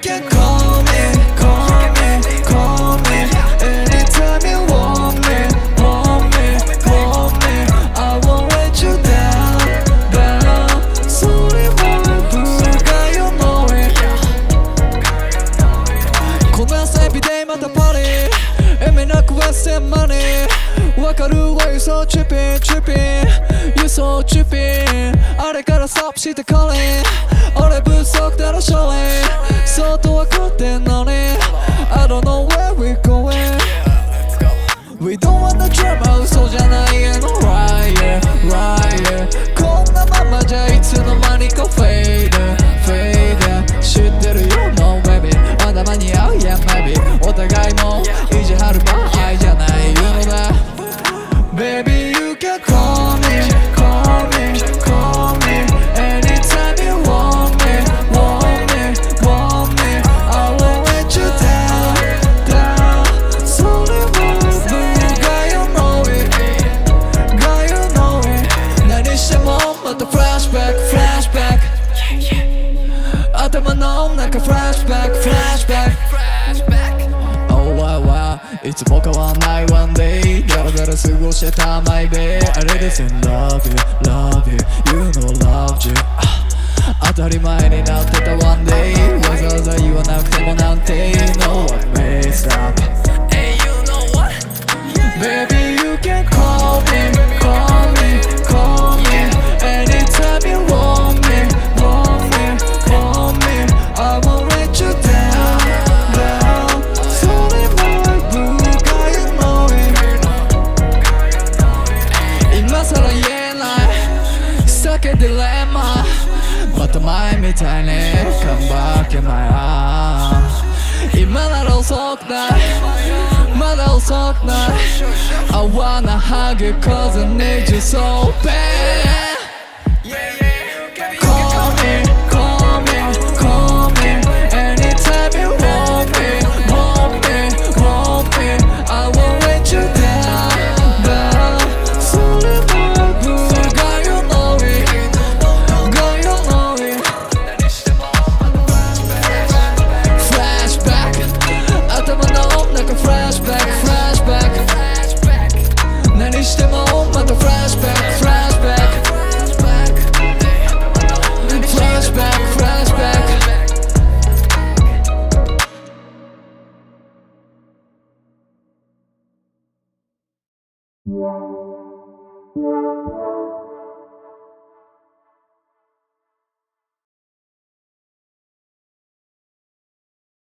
can call me, call me, call me Anytime you want me, want me, want me. I won't let you down, down. Sorry 소리 몰래 부가 you know it. 고면서 everyday마다 party. 애매나고 SM money. わかるわ You so trippin', trippin' You so trippin' あれからストップして calling. We don't want the trouble. so just ain't no riot, flashback, flashback, flashback. Oh wow wow, いつも変わんない one day. だらだら過ごしてた my day I really in love you, love you, you know loved you. Ah, 当たり前になってた one day. わざわざ言わなくてもなんて No I messed up Hey you know what? Baby you can call stuck a dilemma. But my تاني come back معايا إما لا لصقنا so لصقنا I wanna hug you cause I need you so bad. flashback, flashback. Flashback, flashback. flashback.